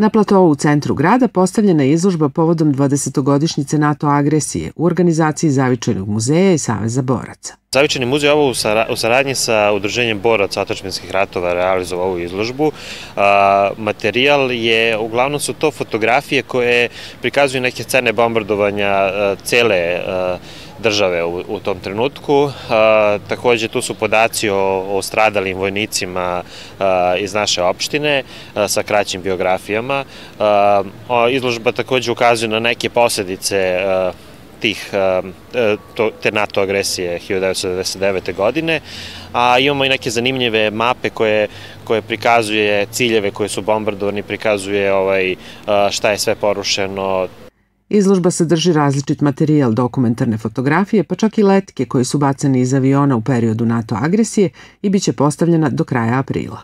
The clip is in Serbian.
Na platovu u centru grada postavljena je izložba povodom 20-godišnjice NATO agresije u organizaciji Zavičajnog muzeja i Saveza boraca. Zavičajni muzej ovo u saradnji sa Udruženjem boraca otačbinskih ratova realizovao ovu izložbu. Materijal je, uglavnom su to fotografije koje prikazuju neke scene bombardovanja cele države u, u tom trenutku. Takođe tu su podaci o, o stradalim vojnicima iz naše opštine sa kraćim biografijama. Izložba takođe ukazuje na neke posledice a, tih, to, te NATO agresije 1999. godine, a imamo i neke zanimljive mape koje, koje prikazuje ciljeve koje su bombardovani, prikazuje ovaj, šta je sve porušeno, Izložba sadrži različit materijal, dokumentarne fotografije, pa čak i letke koje su bacane iz aviona u periodu NATO agresije i biće postavljena do kraja aprila.